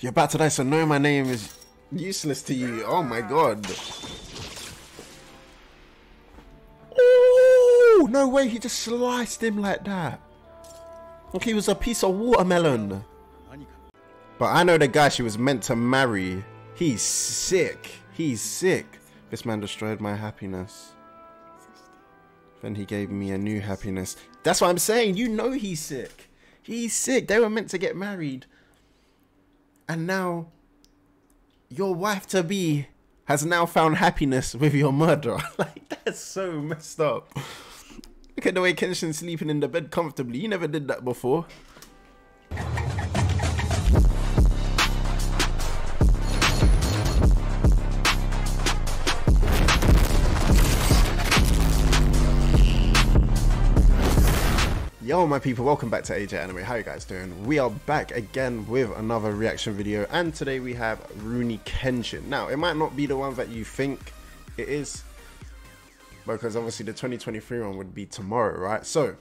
You're about to die, so knowing my name is useless to you. Oh my god. Oh, no way, he just sliced him like that. Like he was a piece of watermelon. But I know the guy she was meant to marry. He's sick. He's sick. This man destroyed my happiness. Then he gave me a new happiness. That's what I'm saying. You know he's sick. He's sick. They were meant to get married. And now your wife to be has now found happiness with your murderer. like that's so messed up. Look at the way Kenshin's sleeping in the bed comfortably. You never did that before. Yo my people, welcome back to AJ Anime. How you guys doing? We are back again with another reaction video and today we have Rurouni Kenshin. Now, it might not be the one that you think it is because obviously the 2023 one would be tomorrow, right? So,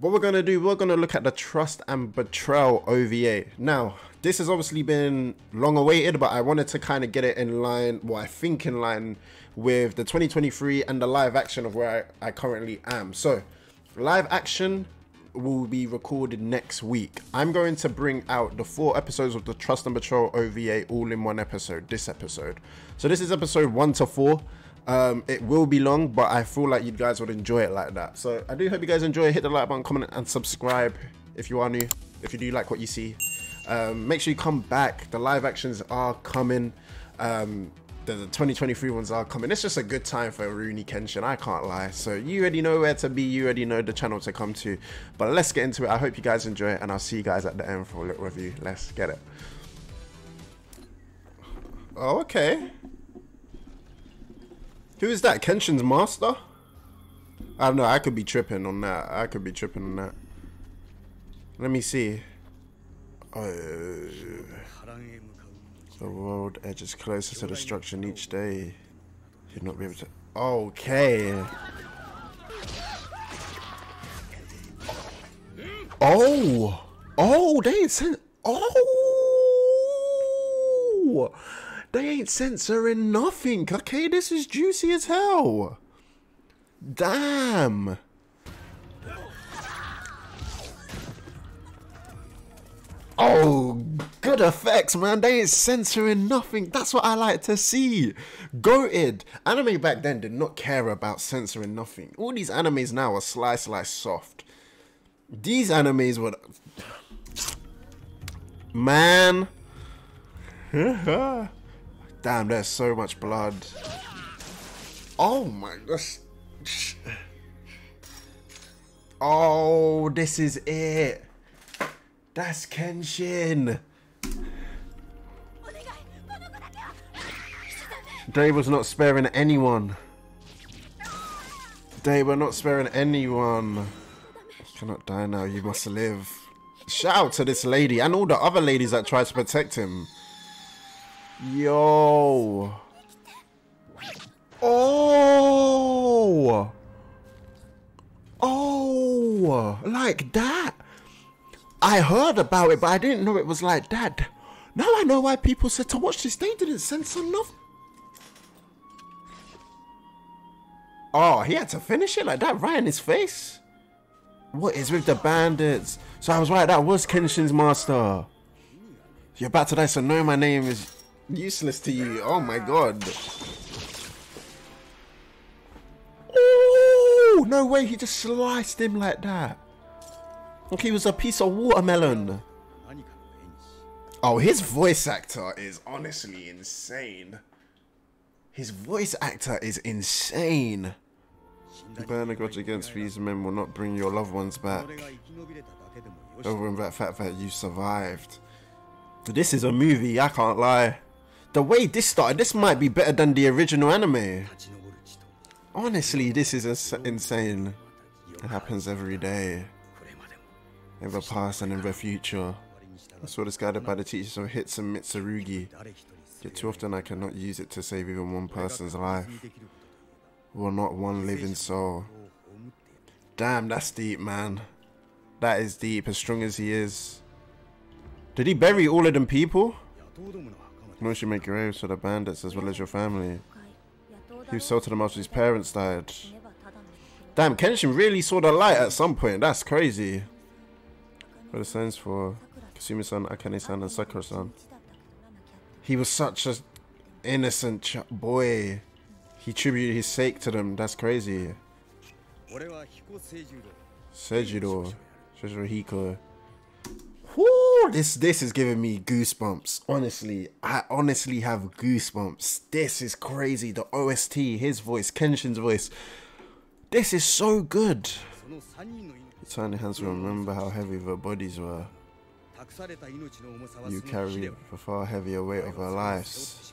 what we're going to do, we're going to look at the Trust and Betrayal OVA. Now, this has obviously been long awaited, but I wanted to kind of get it in line, well, I think in line with the 2023 and the live action of where I, I currently am. So, live action will be recorded next week. I'm going to bring out the four episodes of the Trust and Betrayal OVA all in one episode, this episode. So this is episode one to four. Um, it will be long, but I feel like you guys would enjoy it like that. So I do hope you guys enjoy it. Hit the like button, comment, and subscribe if you are new. If you do like what you see, um, make sure you come back. The live actions are coming. Um, the, the 2023 ones are coming. It's just a good time for Rurouni Kenshin, I can't lie. So you already know where to be, you already know the channel to come to. But let's get into it. I hope you guys enjoy it, and I'll see you guys at the end for a little review. Let's get it. Oh, okay. Who is that? Kenshin's master? I don't know. I could be tripping on that. I could be tripping on that. Let me see. Uh, the world edges closer to destruction each day. You'd not be able to. Okay. Oh. Oh, they ain't sent. Oh. They ain't censoring nothing. Okay, this is juicy as hell. Damn. Oh, good effects, man. They ain't censoring nothing. That's what I like to see. Goated. Anime back then did not care about censoring nothing. All these animes now are slice, slice, soft. These animes would... Man. Damn, there's so much blood. Oh my gosh. Oh, this is it. That's Kenshin. They was not sparing anyone. They were not sparing anyone. You cannot die now, you must live. Shout out to this lady and all the other ladies that tried to protect him. Yo. Oh. Oh. Like that. I heard about it, but I didn't know it was like that. Now I know why people said to watch this. They didn't censor enough. Oh, he had to finish it like that right in his face? What is with the bandits? So I was right, that was Kenshin's master. You're about to die, so knowing my name is useless to you. Oh my god. Oh, no way, he just sliced him like that. Like he was a piece of watermelon. Oh, his voice actor is honestly insane. His voice actor is insane. Burn a grudge against these men will not bring your loved ones back. Over that fact that you survived. This is a movie, I can't lie. The way this started, this might be better than the original anime. Honestly, this is insane. It happens every day in the past and in the future. I saw this guided by the teachers of Hiten Mitsurugi. Yet too often I cannot use it to save even one person's life. Or not one living soul. Damn, that's deep, man. That is deep, as strong as he is. Did he bury all of them people? No, should make graves for the bandits as well as your family. He was sold to them after his parents died. Damn, Kenshin really saw the light at some point. That's crazy. What it stands for Kasumi-san, Akane-san, and Sakura-san. He was such a innocent boy. He tributed his sake to them. That's crazy. Seijiro. Seijiro Whoo, this this is giving me goosebumps. Honestly, I honestly have goosebumps. This is crazy. The OST, his voice, Kenshin's voice. This is so good. The tiny hands will remember how heavy their bodies were. You carry the far heavier weight of our lives.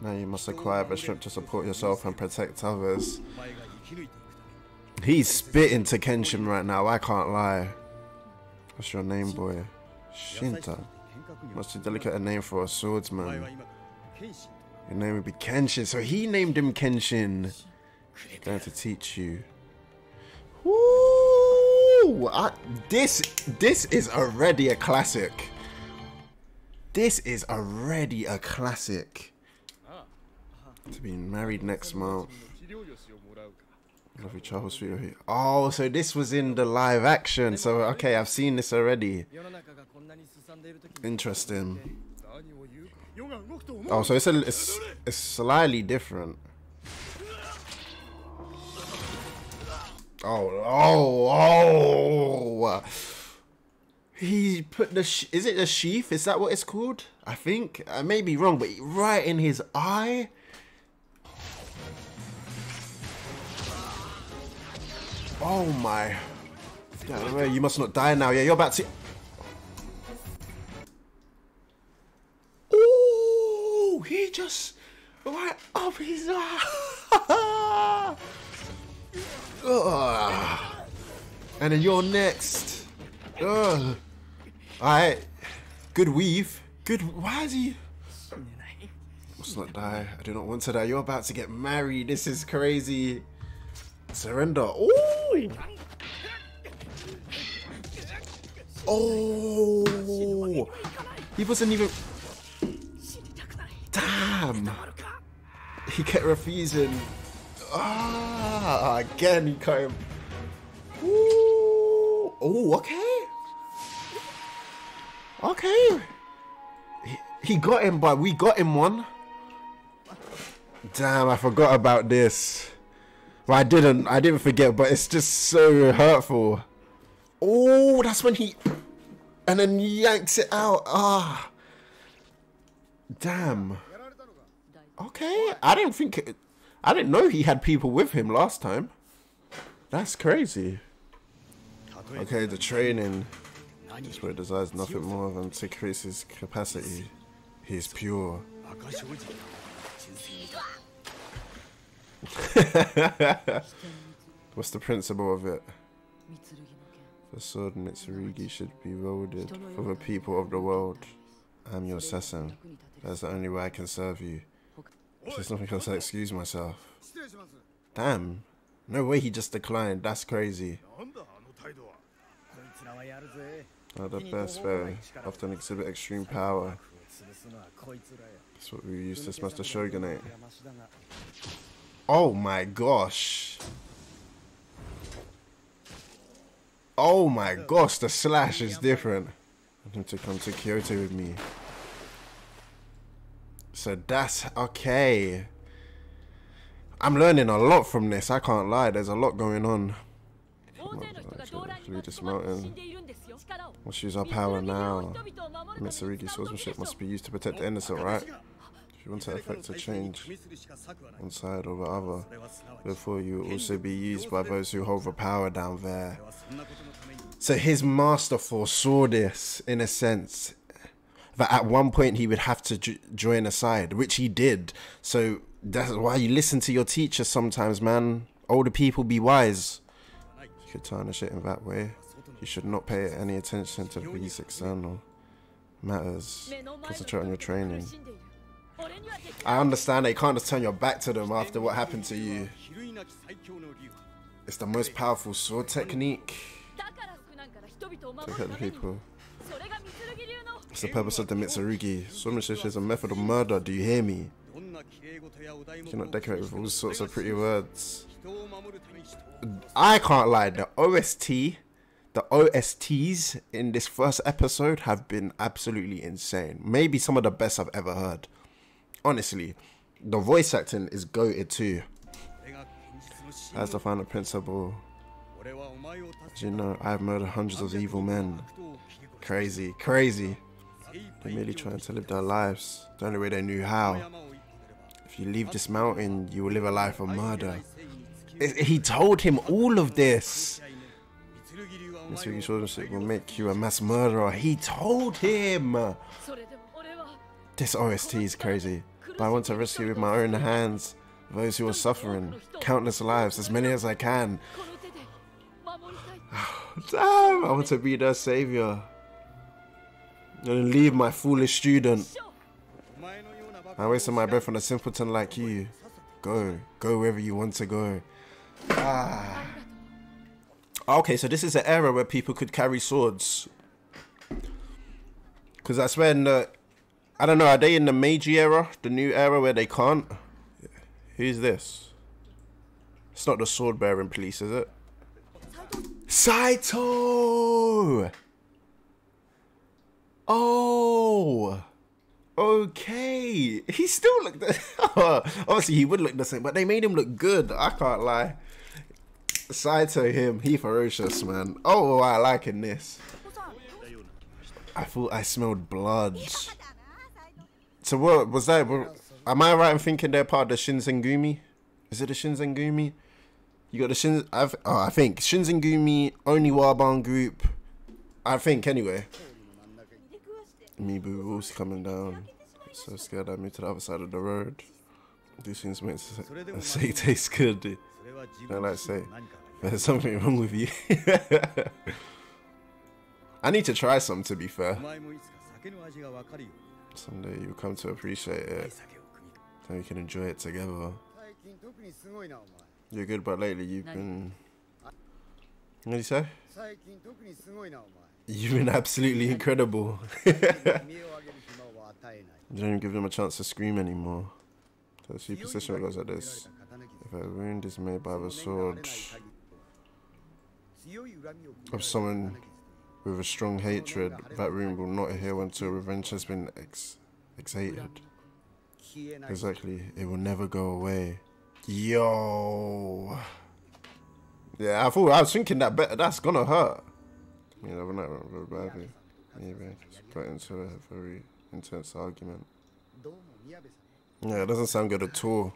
Now you must acquire the strength to support yourself and protect others. He's spitting to Kenshin right now, I can't lie. What's your name, boy? Shinta. Must be delicate a name for a swordsman. Your name would be Kenshin, so he named him Kenshin. Going to teach you. Woo! I, this, this is already a classic. This is already a classic. To be married next month. Love your childhood sweetheart. Oh, so this was in the live action. So, okay, I've seen this already. Interesting. Oh, so it's, a, it's, it's slightly different. Oh, oh, oh. He put the, is it a sheath? Is that what it's called? I think. I may be wrong, but right in his eye. Oh my. Damn, you must not die now. Yeah, you're about to... Oh, he just... Right up his... and then you're next. Ugh. Alright. Good weave. Good... Why is he... Must not die. I do not want to die. You're about to get married. This is crazy. Surrender. Oh! Oh! He wasn't even... Damn! He kept refusing. Ah! Again, he came. Ooh! Oh, okay. Okay. He, he got him, but we got him one. Damn, I forgot about this. Well, I didn't. I didn't forget, but it's just so hurtful. Oh, that's when he... And then yanks it out. Ah. Damn. Okay. I didn't think... It, I didn't know he had people with him last time. That's crazy. Okay, the training. This where desires nothing more than to increase his capacity. He is pure. What's the principle of it? The sword Mitsurugi should be wielded for the people of the world. I'm your assassin. That's the only way I can serve you. There's nothing else I excuse myself. Damn. No way he just declined. That's crazy. Are oh, the best foe often exhibit extreme power. That's what we use to smash the shogunate. Oh my gosh. Oh my gosh, the slash is different. I need to come to Kyoto with me. So that's okay. I'm learning a lot from this, I can't lie. There's a lot going on. Through this mountain. Let's use our power now. Mitsurugi swordsmanship must be used to protect the innocent, right? If you want to affect a change one side or the other, therefore you will also be used by those who hold the power down there. So his master foresaw this, in a sense, that at one point he would have to join a side, which he did. So that's why you listen to your teacher sometimes, man. Older people be wise. You could tarnish it in that way. You should not pay any attention to these external matters. Concentrate on your training. I understand that you can't just turn your back to them after what happened to you. It's the most powerful sword technique. Look at the people. It's the purpose of the Mitsurugi. Swordsmanship is a method of murder, do you hear me? You cannot decorate with all sorts of pretty words. I can't lie, the OST, the OSTs in this first episode have been absolutely insane. Maybe some of the best I've ever heard. Honestly, the voice acting is goated too. As the final principle, as you know, I have murdered hundreds of evil men. Crazy, crazy. They're merely trying to live their lives the only way they knew how. If you leave this mountain, you will live a life of murder. He told him all of this. Swordsmanship will make you a mass murderer. He told him. This OST is crazy. But I want to rescue with my own hands those who are suffering. Countless lives, as many as I can. Damn, I want to be their savior. And leave my foolish student. I wasted my breath on a simpleton like you. Go. Go wherever you want to go. Ah. Okay, so this is an era where people could carry swords. Because in the... I don't know, are they in the Meiji era? The new era where they can't? Who's this? It's not the sword bearing police, is it? Saito! Oh! Okay. He still looked... Obviously, he would look the same, but they made him look good. I can't lie. Side to him, he ferocious, man. Oh, I like in this. I thought I smelled blood. So what was that? Am I right in thinking they're part of the Shinsengumi? Is it the Shinsengumi? You got the Shin. I've, oh, I think Shinsengumi, group. I think anyway. Mibu Wolves coming down. So scared I moved to the other side of the road. These things make say taste good. I like say. There's something wrong with you. I need to try some to be fair. Someday you'll come to appreciate it. So we can enjoy it together. You're good, but lately you've been. What do you say? You've been absolutely incredible. you don't even give them a chance to scream anymore. So superstition goes like this. If a wound is made by the sword of someone with a strong hatred, that wound will not heal until revenge has been ex exhated. Exactly, it will never go away. Yo. Yeah, I thought I was thinking that better. That's gonna hurt. You know, very badly. Maybe just got into a very intense argument. Yeah, it doesn't sound good at all.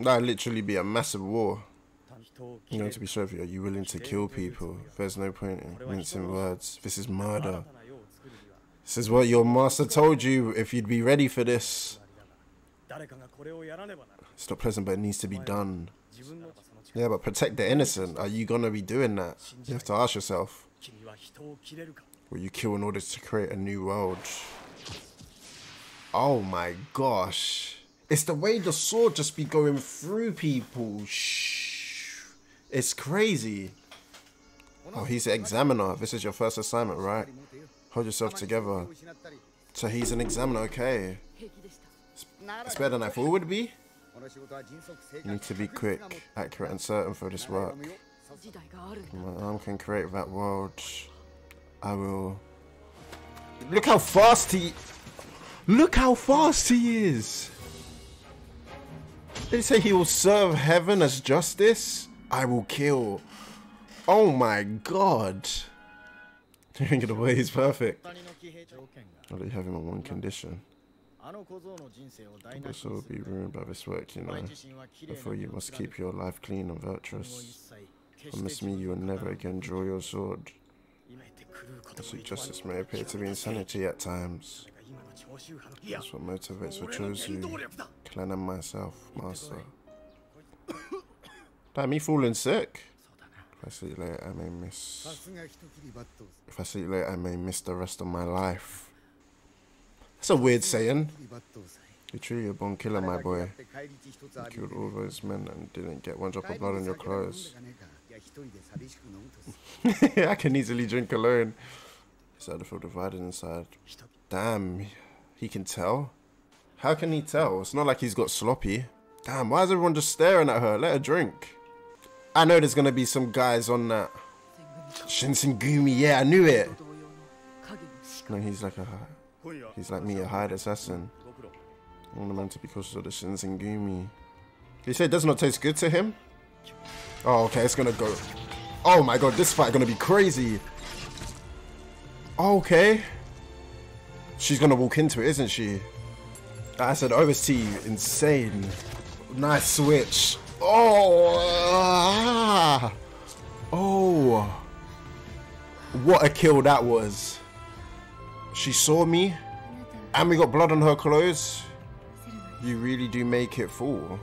That'd literally be a massive war. You know, to be sure, are you willing to kill people? There's no point in mincing words. This is murder. This is what your master told you if you'd be ready for this. It's not pleasant, but it needs to be done. Yeah, but protect the innocent. Are you going to be doing that? You have to ask yourself. Will you kill in order to create a new world? Oh my gosh. It's the way the sword just be going through people. Shh. It's crazy. Oh, he's an examiner. This is your first assignment, right? Hold yourself together. So he's an examiner, okay. It's better than I thought it would be. You need to be quick, accurate, and certain for this work. My arm can create that world. I will. Look how fast he. Look how fast he is. They say he will serve heaven as justice. I will kill. Oh my god. Think of the way he's perfect. Let you have him on one condition. Will be ruined by this work, you know. Therefore, you must keep your life clean and virtuous. Promise me you will never again draw your sword. Pursuit justice may appear to be insanity at times. That's what motivates what chose you. Clan and myself, master. Damn, me falling sick. If I see you late, I may miss. If I see you late, I may miss the rest of my life. That's a weird saying. You're truly a born killer, my boy. You killed all those men and didn't get one drop of blood on your clothes. I can easily drink alone. Started to feel divided inside. Damn, he can tell. How can he tell? It's not like he's got sloppy. Damn, why is everyone just staring at her? Let her drink. I know there's gonna be some guys on that. Shinsengumi, yeah, I knew it. No, he's like a, he's like me, a hired assassin. I want the man to be cautious of the Shinsengumi. He said it does not taste good to him? Oh, okay, it's gonna go. Oh my god, this fight gonna be crazy. Okay. She's gonna walk into it, isn't she? I said OST, insane. Nice switch. Oh, ah. oh. What a kill that was. She saw me, and we got blood on her clothes. You really do make it fall.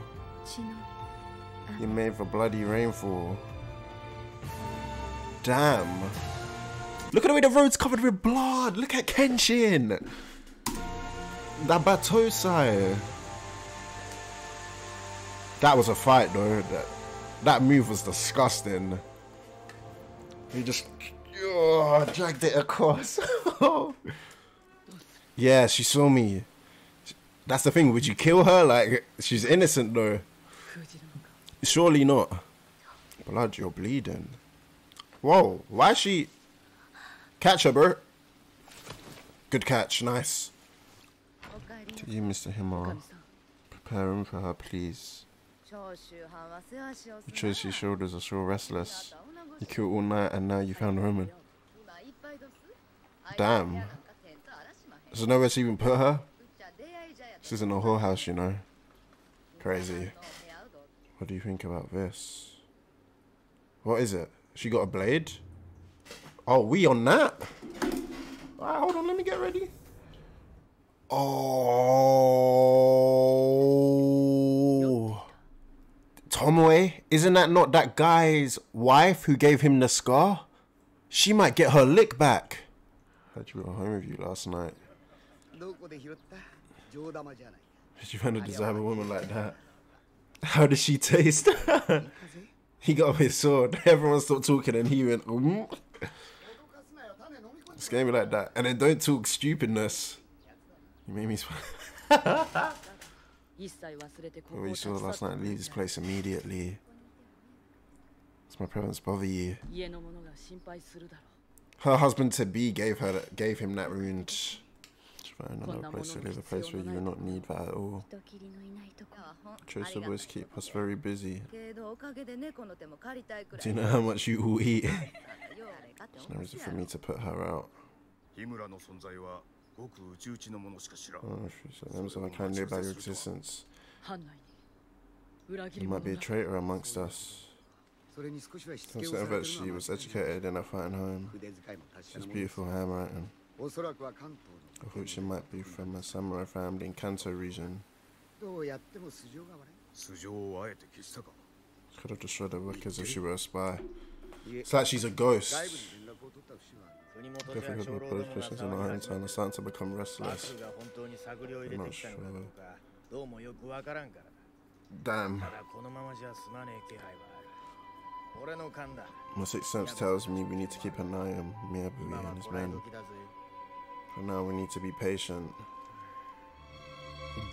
You made for bloody rainfall. Damn. Look at the way the road's covered with blood. Look at Kenshin. That Battousai. That was a fight though. That, that move was disgusting. He just oh, dragged it across. yeah, she saw me. That's the thing. Would you kill her? Like, she's innocent though. Surely not. Blood, you're bleeding. Whoa, why is she... Catch her, bro. Good catch, nice. To you, Mr. Himura. Prepare room for her, please. The Choshu shoulders are so restless. You killed all night and now you found a woman. Damn. There's nowhere to even put her? This isn't a whorehouse, you know. Crazy. What do you think about this? What is it? She got a blade? Oh, we on that? Alright, hold on, let me get ready. Oh. Tomoe? Isn't that not that guy's wife who gave him the scar? She might get her lick back. How'd you go home with you last night? Did you find a desirable woman like that? How did she taste? he got his sword. Everyone stopped talking and he went, mm. Scare me like that. And then don't talk stupidness. You made me What you saw last night, leave this place immediately. Does my parents bother you? Her husband to be gave her gave him that wound. Find another place to live, a place where you will not need that at all. Always keep us very busy. Do you know how much you will eat? There's no reason for me to put her out. Oh, she said, I'm so kind of about your existence. You might be a traitor amongst us. Consider that she was educated in a fine home. She's beautiful handwriting. I thought she might be from a samurai family in Kanto region. Could have destroyed the records if she were a spy. It's like she's a ghost. Difficult patience in our hands and starting to become restless. I'm not sure. Damn. My sixth sense tells me we need to keep an eye on Miyabe and his men. For now, we need to be patient.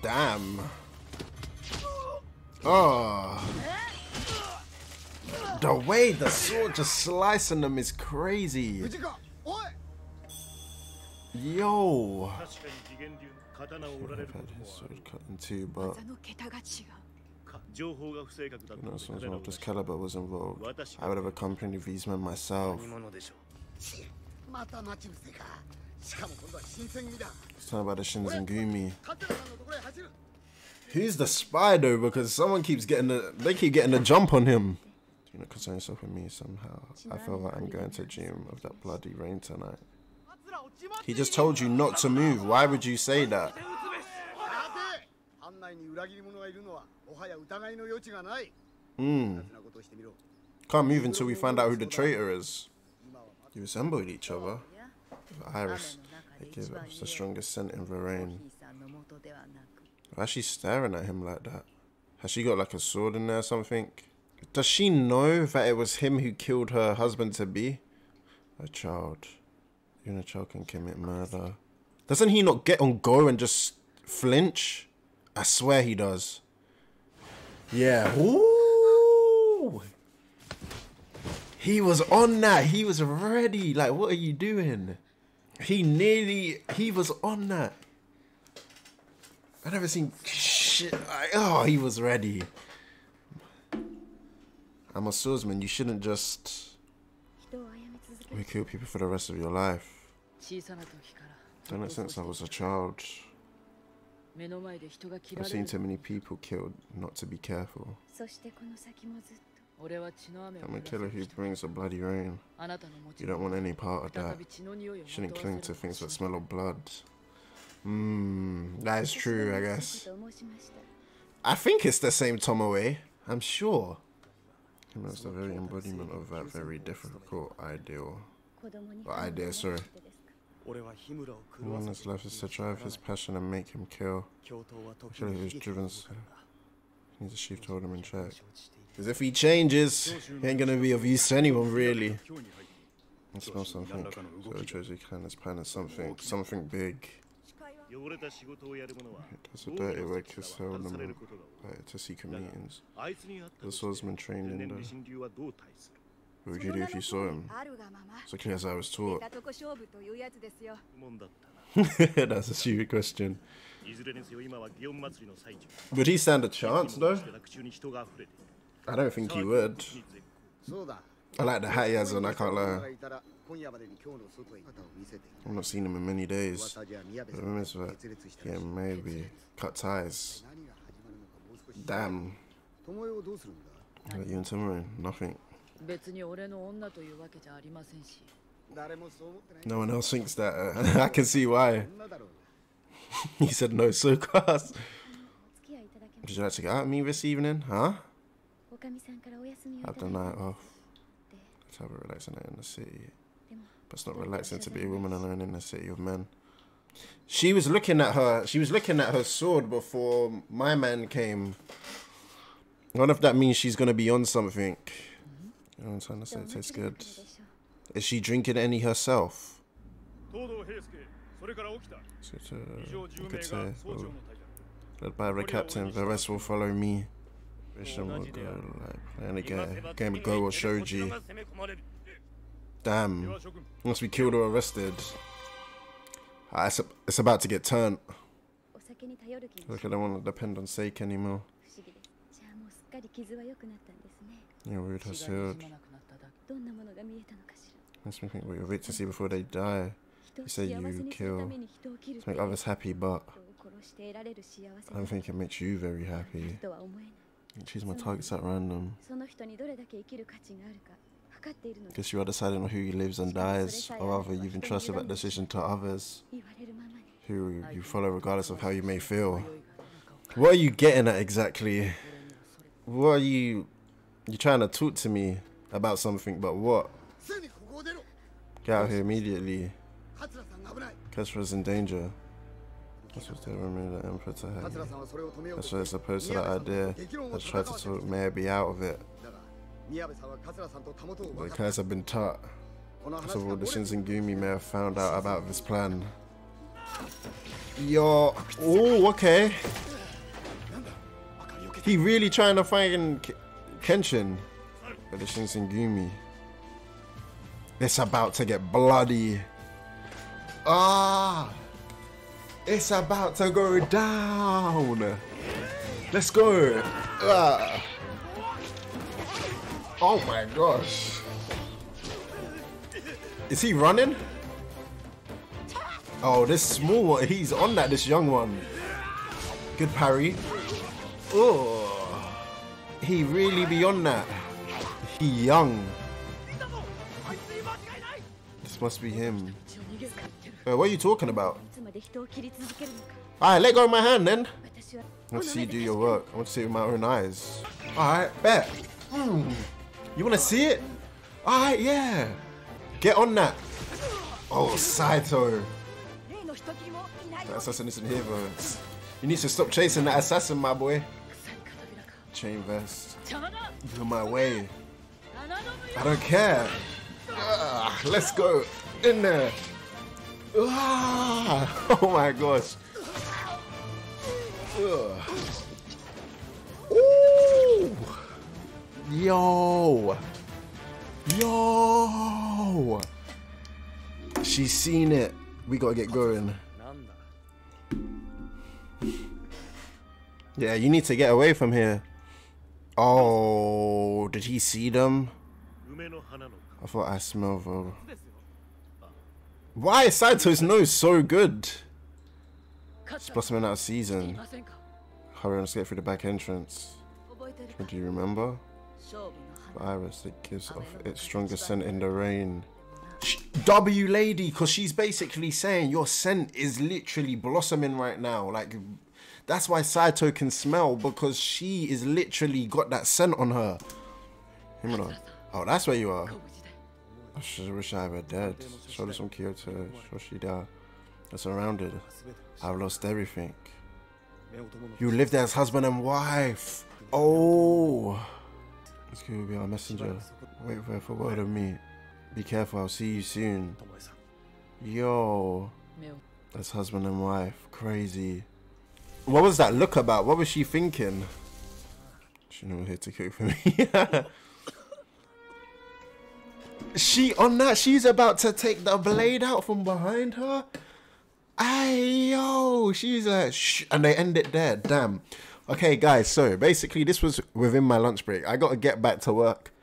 Damn. Oh. The way the sword just slicing them is crazy. Yo. Sword cut in two, but know, of this caliber was involved. I would have accompanied these men myself. It's time about the Shinsengumi. Who's the spy though? Because someone keeps getting the they keep getting the jump on him. Do you not concern yourself with me somehow? I feel like I'm going to dream of that bloody rain tonight. He just told you not to move. Why would you say that? Hmm. Can't move until we find out who the traitor is. You resembled each other. Iris, they give us the strongest scent in Varenne. Why is she staring at him like that? Has she got like a sword in there or something? Does she know that it was him who killed her husband to be? A child. You're gonna choke and commit murder. Doesn't he not get on go and just flinch? I swear he does. Yeah. Ooh. He was on that. He was ready. Like, what are you doing? He nearly. He was on that. I never seen shit. I, oh, he was ready. I'm a swordsman. You shouldn't just. We kill people for the rest of your life. Done it since I was a child. I've seen too many people killed not to be careful. I'm a killer who brings a bloody rain. You don't want any part of that. You shouldn't cling to things that smell of blood. Mmm, that is true, I guess. I think it's the same Tomoe. I'm sure. That's the very embodiment of that very difficult ideal. Or idea, sorry. All that's left is to drive his passion and make him kill. The killer who's driven so needs a chief to hold him in check. Because if he changes, he ain't gonna be of use to anyone, really. I smell something. So he can is something, something big. Does a dirty work to sell them uh, to secret meetings. The swordsman trained in the... What would you do if you saw him? So clear as I was taught. That's a stupid question. Would he stand a chance though? I don't think he would. I like the hat he has on, I can't lie. I've not seen him in many days. Yeah, maybe. Cut ties. Damn. What you and Tamarin? Nothing. No one else thinks that. Uh, I can see why. he said no so fast. Would you like to get out with me this evening? Huh? Have the night off. Let's have a relaxing night in the city. But it's not relaxing to be a woman alone in the city of men. She was looking at her. She was looking at her sword before my man came. I wonder if that means she's gonna be on something. You know what I'm trying to say? It tastes good. Is she drinking any herself? So to, you could say, oh, led by the captain, the rest will follow me. Vision will go like playing a game, game of Go or shogi. Damn. Once we killed or arrested. Ah, it's, it's about to get turned. Look, I don't want to depend on Seik anymore. Yeah, weird has healed. Makes me think what you wait to see before they die. You say you kill to make others happy, but I don't think it makes you very happy. Choose my targets at random. Guess you are deciding on who lives and dies, or rather you've entrusted that decision to others who you follow regardless of how you may feel. What are you getting at exactly? What are you... You're trying to talk to me about something, but what? Get out here immediately. Kestra's in danger. That's what they remove the Emperor to her. That's why it's opposed to that idea. Let's try to talk Miyabe out of it. The guys have been taught. So all the Shinsengumi may have found out about this plan. Yo, oh, okay. He really trying to find Kenshin. But the Shinsengumi. It's about to get bloody. Ah! It's about to go down. Let's go. Ah. Oh my gosh. Is he running? Oh, this small one, he's on that, this young one. Good parry. Oh, he really be on that. He young. This must be him. Uh, what are you talking about? Alright, let go of my hand then. I want to see you do your work. I want to see it with my own eyes. Alright, bet. Mm. You want to see it? Alright, yeah. Get on that. Oh, Saito. That assassin isn't here, bro. you need to stop chasing that assassin, my boy. Chain vest. You're my way. I don't care. Ugh, let's go. In there. Ah! Oh my gosh. Ugh. Ooh! Yo! Yo! She's seen it. We gotta get going. Yeah, you need to get away from here. Oh, did he see them? I thought I smelled them. Why is Saito's nose so good? Blossoming out of season. Hurry let's get through the back entrance. Do you remember? Iris that gives off its strongest scent in the rain. W lady, because she's basically saying your scent is literally blossoming right now. Like, that's why Saito can smell because she is literally got that scent on her. Himeno. Oh, that's where you are. I wish I were dead. Show us some Kyoto. Shoshida. I'm surrounded. I've lost everything. You lived as husband and wife. Oh. This could be our messenger. Wait for, for word of me. Be careful, I'll see you soon. Yo. That's husband and wife. Crazy. What was that look about? What was she thinking? She never here to cook for me. she on that, she's about to take the blade out from behind her. Ay yo, she's like, and they end it there. Damn. Okay, guys. So basically, this was within my lunch break. I got to get back to work.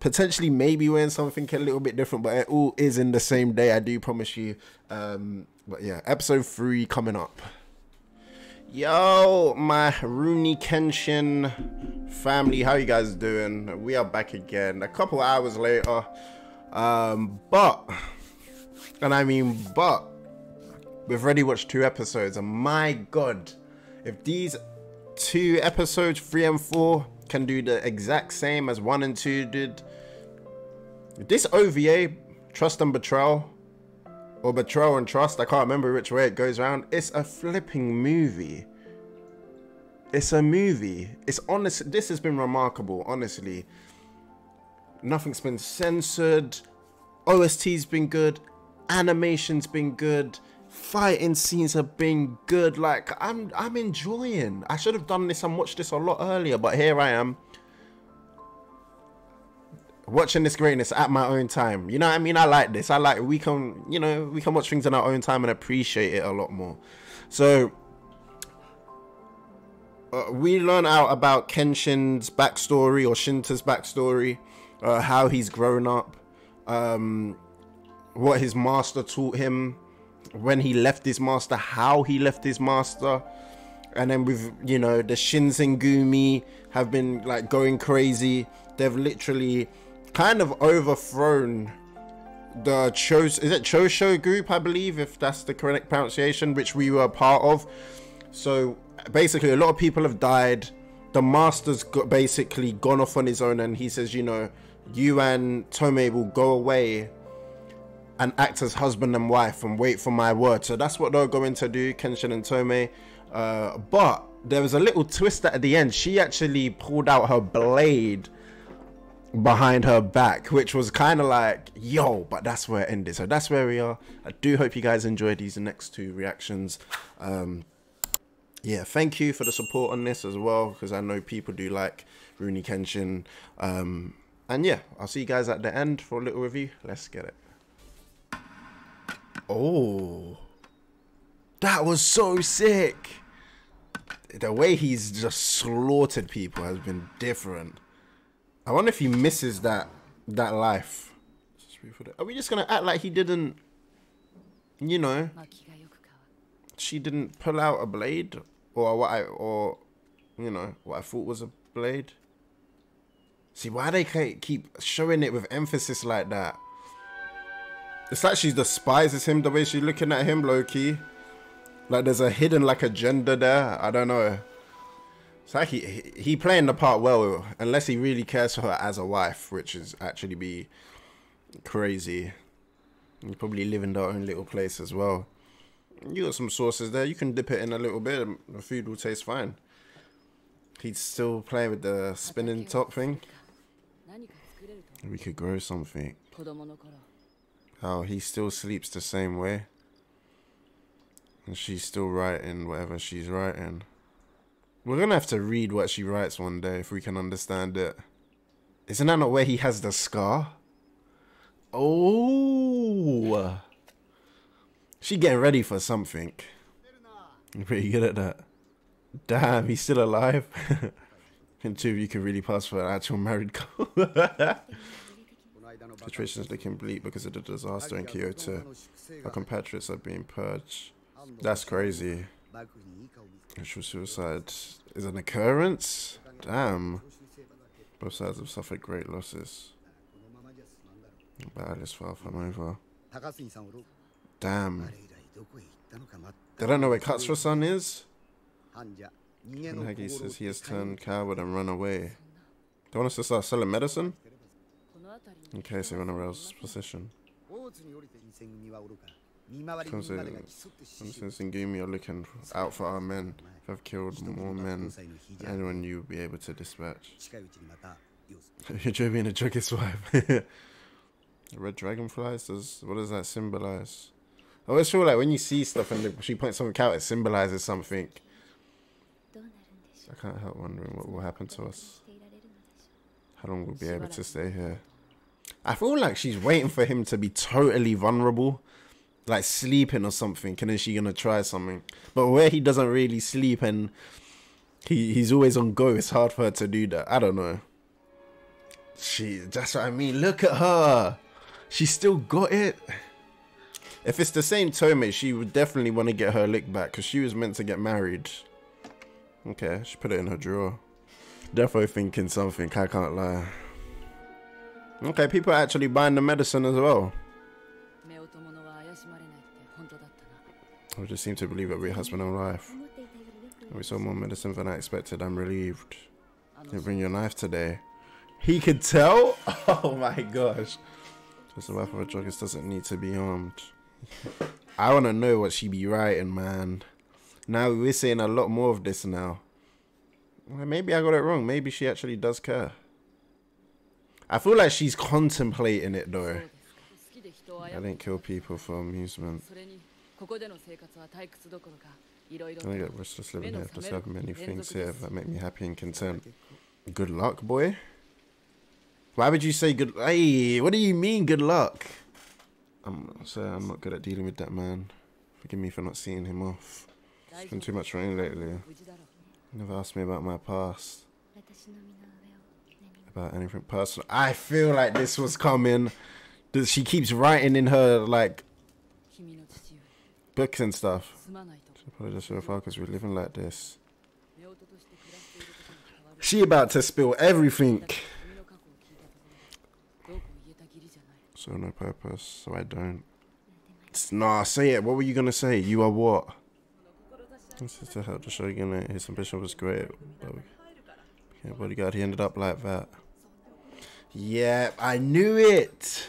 Potentially, maybe wearing something a little bit different, but it all is in the same day. I do promise you. Um, but yeah, episode three coming up. Yo, my Rurouni Kenshin family, how you guys doing? We are back again. A couple hours later. Um, but, and I mean, but We've already watched two episodes, and my god, if these two episodes, three and four, can do the exact same as one and two did, this OVA, Trust and Betrayal, or Betrayal and Trust, I can't remember which way it goes around, it's a flipping movie. It's a movie. It's honest. This has been remarkable, honestly. Nothing's been censored. OST's been good. Animation's been good fighting scenes have been good. Like I'm I'm enjoying. I should have done this and watched this a lot earlier, but here I am. Watching this greatness at my own time. You know what I mean? I like this. I like we can, you know, we can watch things in our own time and appreciate it a lot more. So uh, we learn out about Kenshin's backstory or Shinta's backstory, uh, how he's grown up, um, what his master taught him, when he left his master, how he left his master. And then with you know the Shinsengumi have been like going crazy. They've literally kind of overthrown the Chos is it Chosho group, I believe, if that's the correct pronunciation, which we were part of. So basically a lot of people have died. The master's got basically gone off on his own and he says, you know, you and Tomoe will go away and act as husband and wife and wait for my word. So that's what they're going to do, Kenshin and Tomoe. Uh, but there was a little twist at the end. She actually pulled out her blade behind her back, which was kind of like, yo, but that's where it ended. So that's where we are. I do hope you guys enjoyed these next two reactions. Um, yeah, thank you for the support on this as well, because I know people do like Rurouni Kenshin. Um, and yeah, I'll see you guys at the end for a little review. Let's get it. Oh. That was so sick. The way he's just slaughtered people has been different. I wonder if he misses that that life. Are we just gonna act like he didn't you know she didn't pull out a blade or what I or you know what I thought was a blade. See why they keep showing it with emphasis like that? It's like she despises him the way she's looking at him, Loki. Like there's a hidden like agenda there. I don't know. It's like he he playing the part well, unless he really cares for her as a wife, which is actually be crazy. You probably live in their own little place as well. You got some sauces there. You can dip it in a little bit. The food will taste fine. He's still playing with the spinning top thing. We could grow something. How he still sleeps the same way. And she's still writing whatever she's writing. We're gonna have to read what she writes one day if we can understand it. Isn't that not where he has the scar? Oh, she getting ready for something. Pretty good at that. Damn, he's still alive. and two, you can really pass for an actual married couple. Situation is looking bleak because of the disaster in Kyoto. Our compatriots are being purged. That's crazy. Actual suicide is an occurrence? Damn. Both sides have suffered great losses. Battle is far from over. Damn. They don't know where Katsura-san is? Hagi says he has turned coward and run away. They want us to start selling medicine? In case they run a rail's position. Comes in, since Ingumi are looking out for our men. If I've killed more men than anyone you'll be able to dispatch. You're joking a druggist's wife. Red dragonflies, does what does that symbolize? I always feel like when you see stuff and she points something out, it symbolizes something. I can't help wondering what will happen to us. How long we'll be able to stay here. I feel like she's waiting for him to be totally vulnerable. Like sleeping or something. And then she gonna try something. But where he doesn't really sleep and he, he's always on go, it's hard for her to do that. I don't know. She that's what I mean. Look at her. She still got it. If it's the same Tomoe, she would definitely want to get her lick back because she was meant to get married. Okay, she put it in her drawer. Definitely thinking something, I can't lie. Okay, people are actually buying the medicine as well. I just seem to believe that we're husband and wife. We saw more medicine than I expected. I'm relieved. You bring your knife today. He could tell? Oh my gosh. Just the wife of a druggist doesn't need to be armed. I want to know what she be writing, man. Now we're seeing a lot more of this now. Maybe I got it wrong. Maybe she actually does care. I feel like she's contemplating it though. I didn't kill people for amusement. I get restless living here. Just have many things here that make me happy and content. Good luck, boy. Why would you say good? Hey, what do you mean good luck? I'm sorry, I'm not good at dealing with that man. Forgive me for not seeing him off. It's been too much rain lately. Never asked me about my past. About anything personal. I feel like this was coming. She keeps writing in her like books and stuff. She apologizes for her because we're living like this. She about to spill everything. So no purpose, so I don't. Nah, say it. What were you gonna say? You are what? This is to help the Shogun. His ambition was great, but bodyguard. He ended up like that. Yeah, I knew it.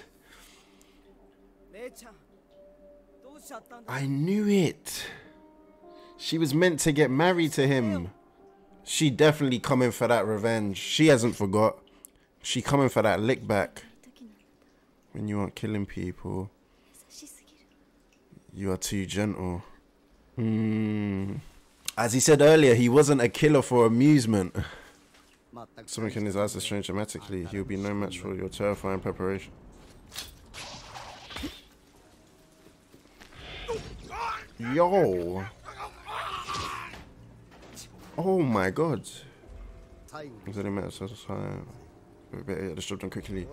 I knew it. She was meant to get married to him. She definitely coming for that revenge. She hasn't forgot. She coming for that lick back. When you aren't killing people, you are too gentle. Hmm. As he said earlier, he wasn't a killer for amusement. Something in his eyes has changed dramatically. He'll be no match for your terrifying preparation. Yo. Oh my god. Is that a matter of time? Better disrupt him quickly.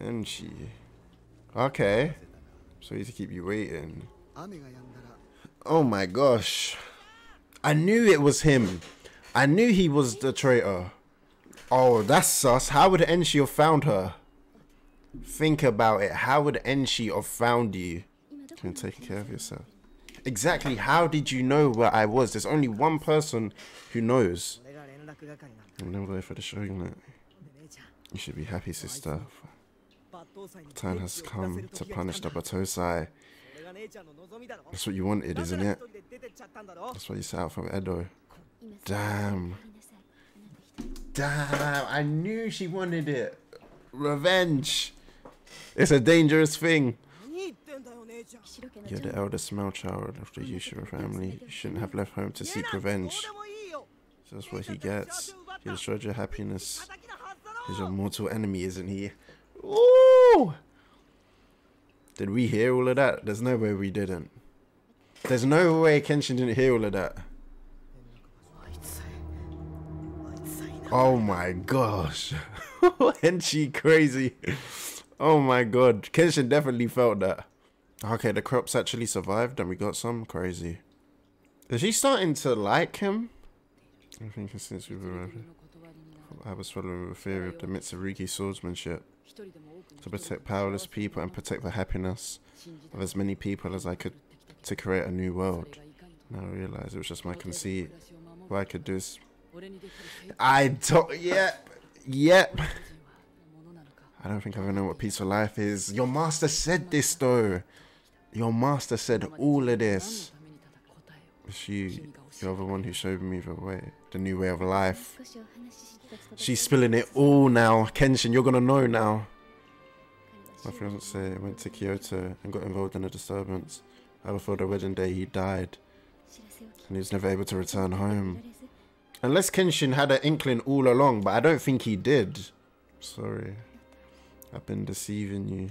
Enishi. Okay. So easy to keep you waiting. Oh my gosh. I knew it was him. I knew he was the traitor. Oh, that's sus. How would Enishi have found her? Think about it. How would Enishi have found you? You take care of yourself? Exactly. How did you know where I was? There's only one person who knows. I'm never there for the shogun. You should be happy, sister. The time has come to punish the Battousai. That's what you wanted, isn't it? That's why you set out from Edo. Damn. Damn, I knew she wanted it. Revenge. It's a dangerous thing. You're the eldest male child of the Yukishiro family. You shouldn't have left home to seek revenge. So that's what he gets. He destroyed your happiness. He's your mortal enemy, isn't he? Ooh! Did we hear all of that? There's no way we didn't. There's no way Kenshin didn't hear all of that. Oh my gosh. and she crazy. Oh my god. Kenshin definitely felt that. Okay, the crops actually survived and we got some crazy. Is she starting to like him? I think since we've arrived. I was following the theory of the Mitsurugi swordsmanship to protect powerless people and protect the happiness of as many people as I could to create a new world. Now I realize it was just my conceit. What I could do is... I don't... Yep. Yep. I don't think I even know what peaceful life is. Your master said this though. Your master said all of this. It's you. You're the one who showed me the way. The new way of life. She's spilling it all now. Kenshin, you're gonna know now. My fiance went to Kyoto and got involved in a disturbance. Right before the wedding day, he died. And he was never able to return home. Unless Kenshin had an inkling all along, but I don't think he did. Sorry. I've been deceiving you.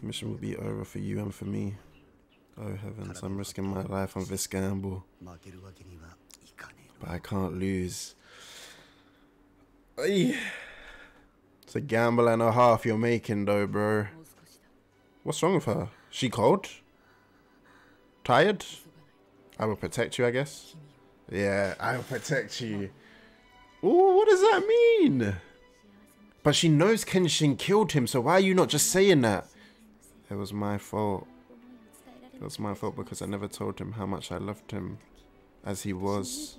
The mission will be over for you and for me. Oh heavens, I'm risking my life on this gamble. But I can't lose. It's a gamble and a half you're making though, bro. What's wrong with her? She cold? Tired? I will protect you, I guess. Yeah, I will protect you. Ooh, what does that mean? But she knows Kenshin killed him, so why are you not just saying that? It was my fault. Was my fault because I never told him how much I loved him as he was.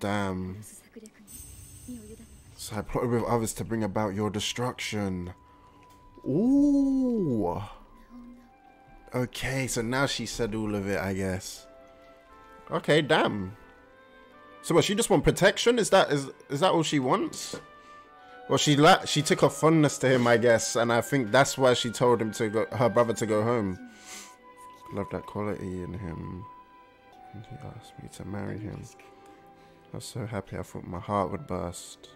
Damn. So I plotted with others to bring about your destruction. Ooh. Okay, so now she said all of it, I guess. Okay, damn. So what, she just want protection? Is that is is that all she wants? Well, she la she took a fondness to him, I guess, and I think that's why she told him to go, her brother to go home. Love that quality in him. And he asked me to marry him. I was so happy I thought my heart would burst.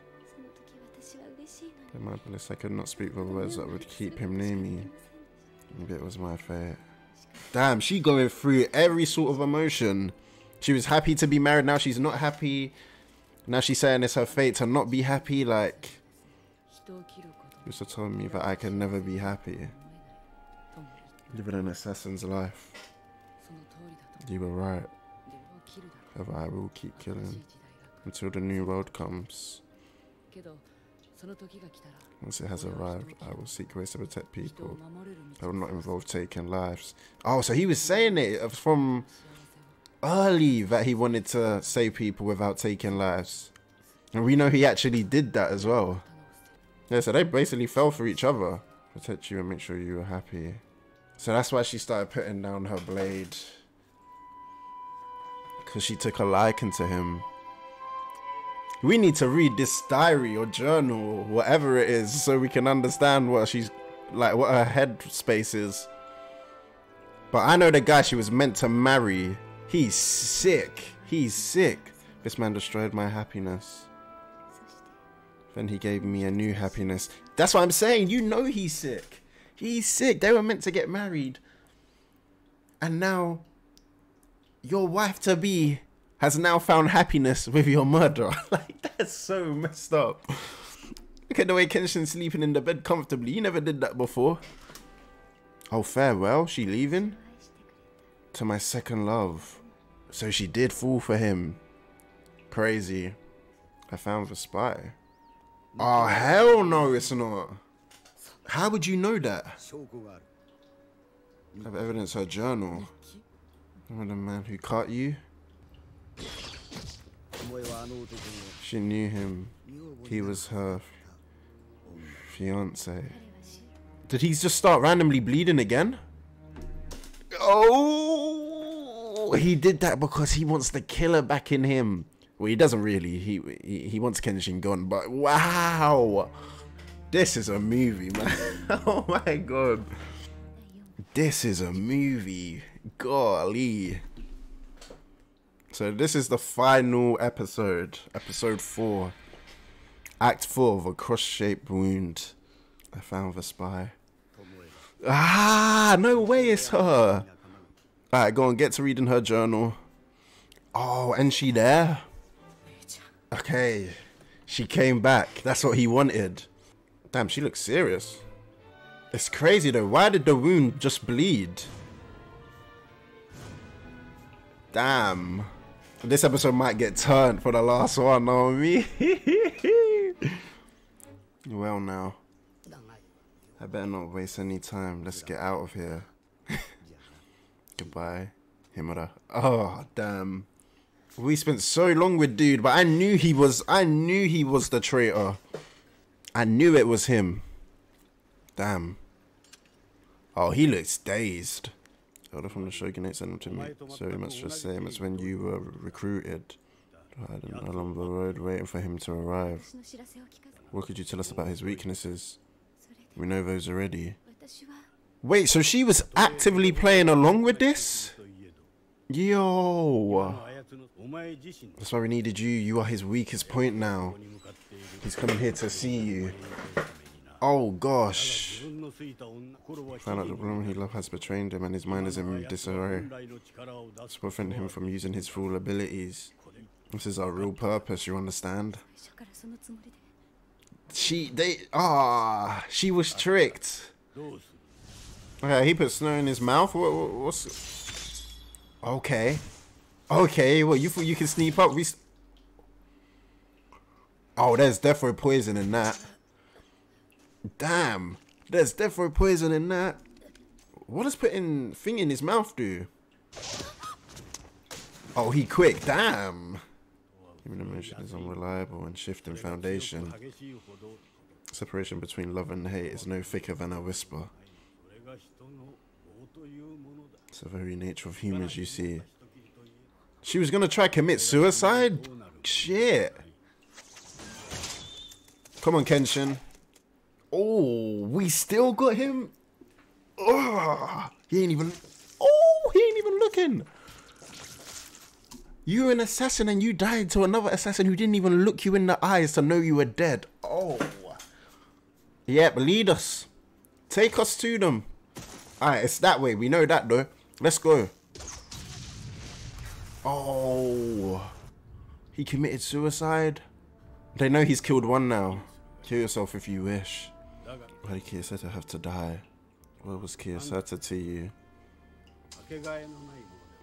In my bliss, I could not speak the words that would keep him near me. Maybe it was my fate. Damn, she going through every sort of emotion. She was happy to be married, now she's not happy. Now she's saying it's her fate to not be happy, like... Used to tell me that I can never be happy. Living an assassin's life. You were right. However, I will keep killing until the new world comes. Once it has arrived, I will seek ways to protect people. I will not involve taking lives. Oh, so he was saying it from early that he wanted to save people without taking lives. And we know he actually did that as well. Yeah, so they basically fell for each other. Protect you and make sure you are happy. So that's why she started putting down her blade. Because she took a liking to him. We need to read this diary or journal or whatever it is so we can understand what she's like, what her head space is. But I know the guy she was meant to marry. He's sick. He's sick. This man destroyed my happiness. Then he gave me a new happiness. That's what I'm saying. You know he's sick. He's sick. They were meant to get married. And now your wife to be has now found happiness with your murderer. like that's so messed up. Look at the way Kenshin's sleeping in the bed comfortably. You never did that before. Oh, farewell. She leaving? To my second love. So she did fall for him. Crazy. I found the spy. Oh, hell no, it's not. How would you know that? I have evidence her journal. I'm the man who caught you. She knew him. He was her fiance. Did he just start randomly bleeding again? Oh, he did that because he wants the killer back in him. Well, he doesn't really. He he, he wants Kenshin gone, but wow. This is a movie, man. oh my god. This is a movie. Golly. So this is the final episode, episode four, act four of a cross-shaped wound. I found the spy. Ah, no way, it's her. Alright, go on, get to reading her journal. Oh, and she there? Okay, she came back. That's what he wanted. Damn, she looks serious. It's crazy though. Why did the wound just bleed? Damn. This episode might get turned for the last one on me. well now. I better not waste any time. Let's get out of here. Goodbye, Himura. Oh, damn. We spent so long with dude, but I knew he was I knew he was the traitor. I knew it was him. Damn. Oh, he looks dazed. Order from the shogunate sent him to me. So much the same as when you were recruited. I along the road waiting for him to arrive. What could you tell us about his weaknesses? We know those already. Wait, so she was actively playing along with this? Yo. That's why we needed you. You are his weakest point now. He's coming here to see you. Oh gosh. Found out the woman he loved has betrayed him and his mind is in disarray. It's preventing him from using his full abilities. This is our real purpose, you understand? She, they, ah, she was tricked. Okay, he put snow in his mouth. What, what, what's? Okay, okay. Well, you thought you can sneak up? We. Oh, there's definitely poison in that. Damn, there's definitely poison in that. What does putting thing in his mouth do? Oh, he quick. Damn. Human emotion is unreliable and shifting foundation. Separation between love and hate is no thicker than a whisper. It's the very nature of humans, you see. She was gonna try commit suicide? Shit. Come on, Kenshin. Oh, we still got him? Oh, he ain't even... Oh, he ain't even looking. You're an assassin and you died to another assassin who didn't even look you in the eyes to know you were dead. Oh. Yep, lead us. Take us to them. Alright, it's that way. We know that though. Let's go. Oh. He committed suicide. They know he's killed one now. Kill yourself if you wish. Why did Kiyosato have to die? What was Kiyosato to you?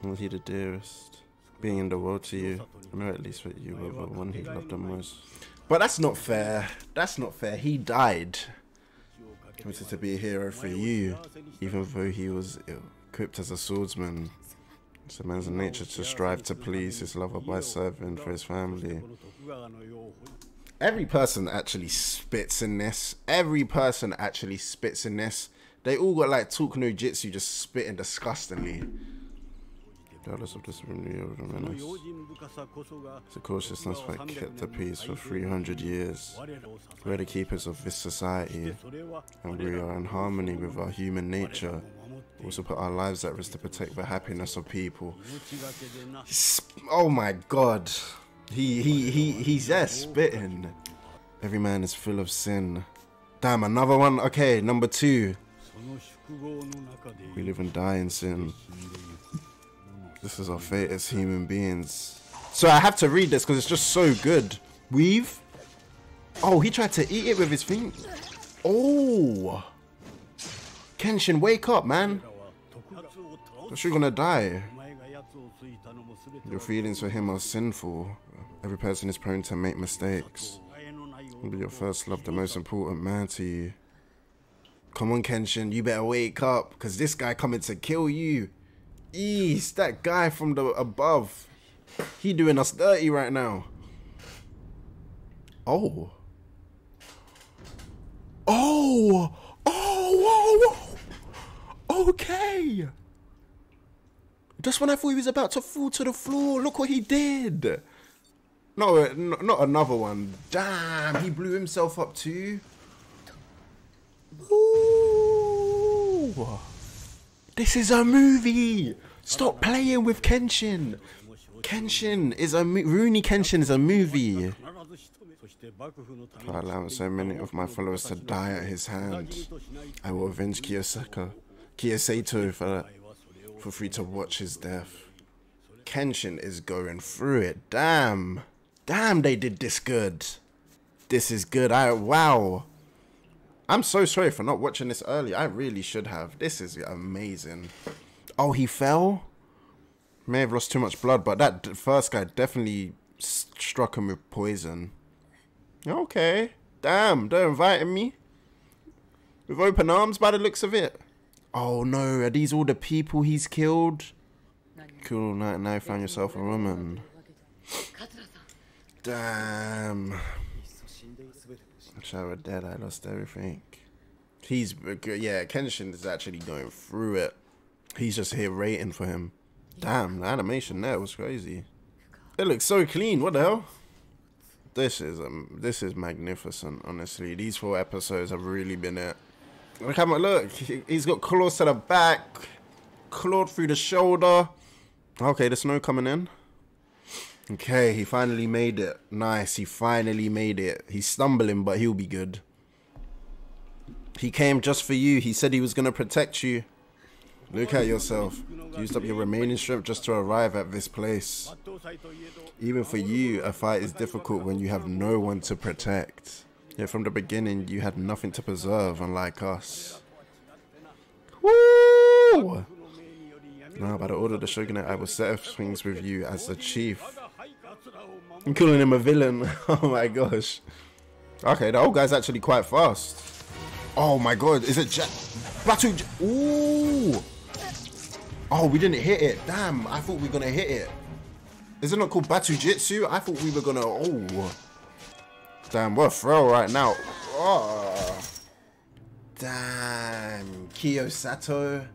Was he the dearest? Being in the world to you? I know at least that you were the one he loved the most. But that's not fair. That's not fair. He died. Committed to be a hero for you, even though he was equipped as a swordsman. It's a man's nature to strive to please his lover by serving for his family. Every person actually spits in this. Every person actually spits in this. They all got like talk no jitsu just spitting disgustingly. Regardless of this menace. The cautiousness that kept the peace for 300 years. We're the keepers of this society, and we are in harmony with our human nature. We also put our lives at risk to protect the happiness of people. Oh my god. He, he, he, he's there spitting. Every man is full of sin. Damn, another one? Okay, number two. We live and die in sin. This is our fate as human beings. So I have to read this because it's just so good. Weave. Oh, he tried to eat it with his feet. Oh. Kenshin, wake up, man. You're gonna die. Your feelings for him are sinful. Every person is prone to make mistakes. Be your first love, the most important man to you. Come on, Kenshin, you better wake up, because this guy coming to kill you. East, that guy from the above. He doing us dirty right now. Oh. Oh. Oh, whoa, whoa. Okay. Just when I thought he was about to fall to the floor, look what he did. No, uh, not another one. Damn, he blew himself up too. Ooh. This is a movie! Stop playing with Kenshin! Kenshin is a mo- Rurouni Kenshin is a movie. I allow so many of my followers to die at his hand. I will avenge Kiyosaka, Kiyosato for for free to watch his death. Kenshin is going through it. Damn, damn, they did this good. This is good. I wow. I'm so sorry for not watching this early. I really should have. This is amazing. Oh, he fell. May have lost too much blood, but that first guy definitely struck him with poison. Okay. Damn, they're inviting me. With open arms by the looks of it. Oh no, are these all the people he's killed? Cool, now, now you found yourself a woman. Damn. I were dead, I lost everything. He's, yeah, Kenshin is actually going through it. He's just here waiting for him. Damn, the animation there was crazy. It looks so clean, what the hell? This is um, this is magnificent. Honestly, these four episodes have really been it. Look how much. Look, he's got claws to the back, clawed through the shoulder. Okay, the snow coming in. Okay, he finally made it. Nice, he finally made it. He's stumbling, but he'll be good. He came just for you. He said he was gonna protect you. Look at yourself. Used up your remaining strength just to arrive at this place. Even for you, a fight is difficult when you have no one to protect. Yet from the beginning, you had nothing to preserve, unlike us. Woo! Now, by the order of the shogunate, I will set up things with you as the chief. I'm calling him a villain. oh my gosh. Okay, the old guy's actually quite fast. Oh my god, is it Jack? Batu. Ooh! Oh, we didn't hit it. Damn, I thought we were gonna hit it. Is it not called battojutsu? I thought we were gonna. Oh. Damn, what throw right now. Oh. Damn. Kiyosato.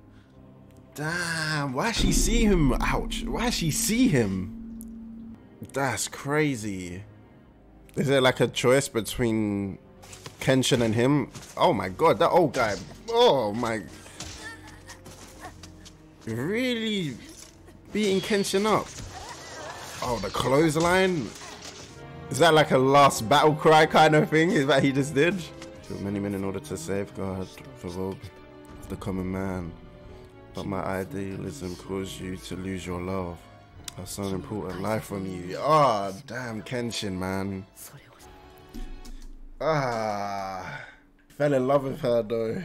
Damn, why she see him? Ouch. Why she see him? That's crazy. Is there like a choice between Kenshin and him? Oh my god, that old guy. Oh my really beating Kenshin up. Oh, the clothesline? Is that like a last battle cry kind of thing? Is that he just did? Killed many men in order to safeguard the robe of the common man. But my idealism caused you to lose your love. A so important life from you. Ah, oh, damn Kenshin, man. Ah, fell in love with her though.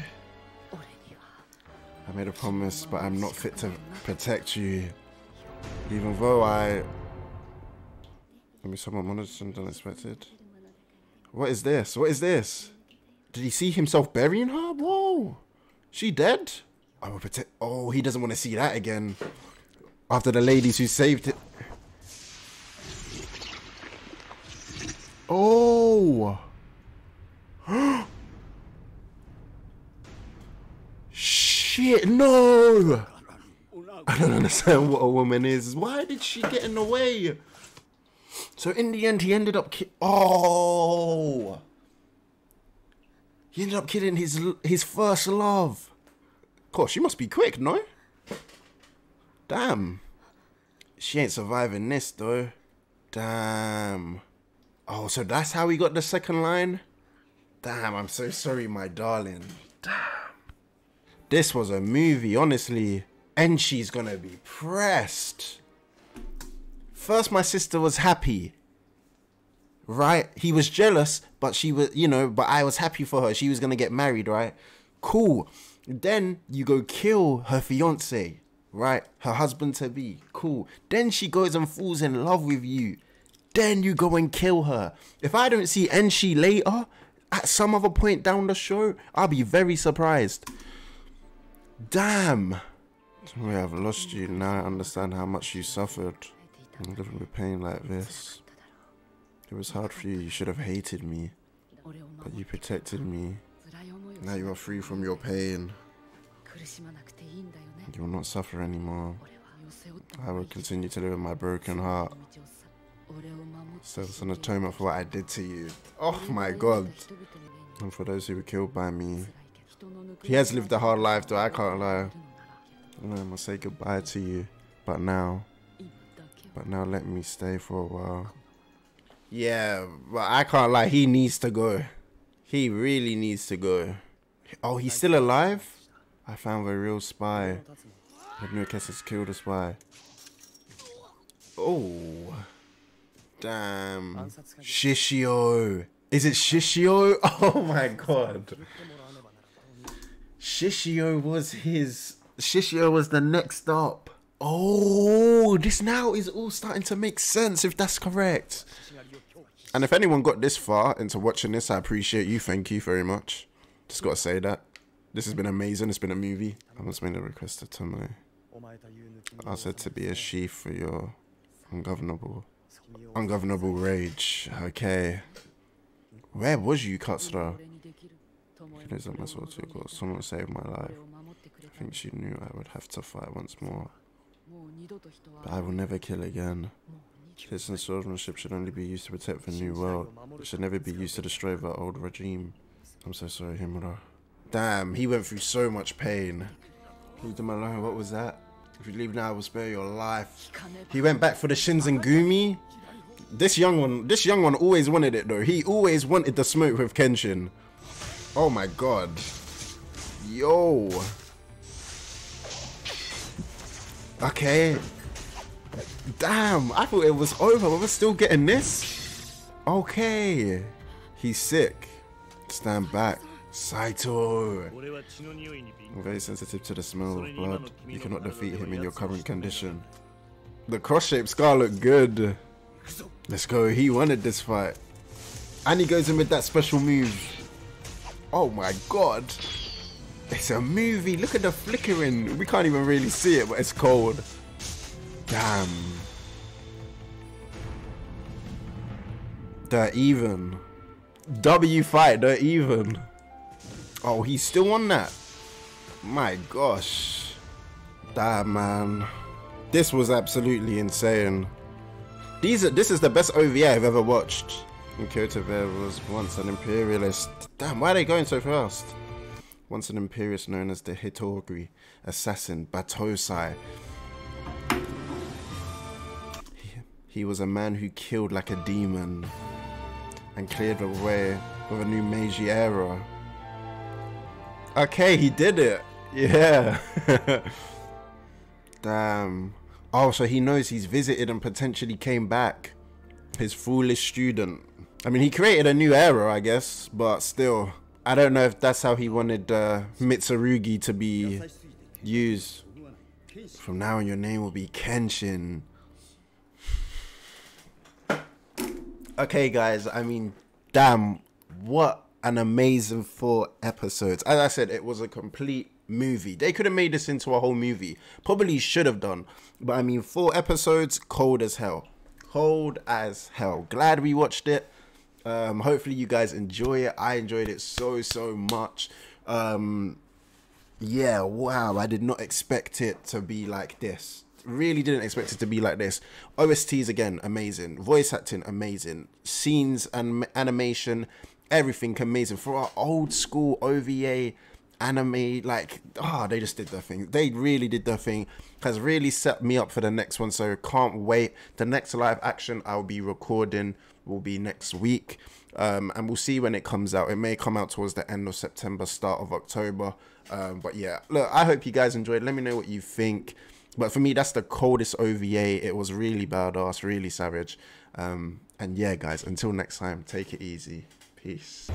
I made a promise, but I'm not fit to protect you. Even though I... Let me somewhat modest and unexpected. What is this? What is this? Did he see himself burying her? Whoa! She dead? I will protect... Oh, he doesn't want to see that again. After the ladies who saved it. Oh! shit, no! I don't understand what a woman is. Why did she get in the way? So in the end, he ended up ki- Oh! He ended up killing his his first love. Of course, she must be quick, no? Damn. She ain't surviving this, though. Damn. Oh, so that's how he got the second line? Damn, I'm so sorry, my darling. Damn. This was a movie, honestly. And she's gonna be pressed. First, my sister was happy. Right? He was jealous, but she was, you know, but I was happy for her. She was gonna get married, right? Cool. Then you go kill her fiance, right? Her husband to be. Cool. Then she goes and falls in love with you. Then you go and kill her. If I don't see Enishi later, at some other point down the show, I'll be very surprised. Damn! We have lost you. Now I understand how much you suffered. Living with pain like this. It was hard for you. You should have hated me. But you protected me. Now you are free from your pain. You will not suffer anymore. I will continue to live in my broken heart. So it's an atonement for what I did to you. Oh my god. And for those who were killed by me. He has lived a hard life though, I can't lie. And I'm gonna say goodbye to you. But now, but now let me stay for a while. Yeah, but I can't lie. He needs to go. He really needs to go. Oh, he's still alive? I found the real spy. Nurkes has killed a spy. Oh. Damn. Shishio. Is it Shishio? Oh my god. Shishio was his. Shishio was the next stop. Oh, this now is all starting to make sense if that's correct. And if anyone got this far into watching this, I appreciate you. Thank you very much. Just gotta say that. This has been amazing. It's been a movie. I must made a request to Tomoe. Eh? I said to be a sheaf for your ungovernable, ungovernable rage. Okay. Where was you, Katsura? Someone saved my life. I think she knew I would have to fight once more. But I will never kill again. His swordsmanship should only be used to protect the new world. It should never be used to destroy the old regime. I'm so sorry, Himura. Damn, he went through so much pain. Leave them alone. What was that? If you leave now, I will spare your life. He went back for the Shinsengumi. This young one, this young one always wanted it though. He always wanted the smoke with Kenshin. Oh my god. Yo. Okay. Damn, I thought it was over, but we're still getting this? Okay. He's sick. Stand back. Saito. I'm very sensitive to the smell of blood. You cannot defeat him in your current condition. The cross-shaped scar looked good. Let's go. He wanted this fight. And he goes in with that special move. Oh my god. It's a movie. Look at the flickering. We can't even really see it, but it's cold. Damn. They're even. W fight, they're even. Oh, he's still on that. My gosh. Damn, man. This was absolutely insane. These are, this is the best OVA I've ever watched. And Kyoto was once an imperialist. Damn, why are they going so fast? Once an imperialist known as the Hitokiri assassin Battousai. He, he was a man who killed like a demon and cleared the way with a new Meiji era. Okay, he did it. Yeah. Damn. Oh, so he knows he's visited and potentially came back. His foolish student. I mean, he created a new era, I guess, but still. I don't know if that's how he wanted uh, Mitsurugi to be used. From now on, your name will be Kenshin. Okay, guys, I mean, damn, what an amazing four episodes. As I said, it was a complete movie. They could have made this into a whole movie. Probably should have done. But I mean, four episodes, cold as hell. Cold as hell. Glad we watched it. Um, hopefully you guys enjoy it. I enjoyed it so, so much. Um, yeah, wow. I did not expect it to be like this. Really didn't expect it to be like this. OSTs again, amazing. Voice acting, amazing. Scenes and animation, everything amazing. For our old school OVA anime, like, ah, oh, they just did their thing. They really did their thing. Has really set me up for the next one. So can't wait. The next live action I'll be recording will be next week. Um, and we'll see when it comes out. It may come out towards the end of September, start of October. Um, but yeah, look, I hope you guys enjoyed. Let me know what you think. But for me, that's the coldest OVA. It was really badass, really savage. Um, and yeah, guys, until next time, take it easy. Peace.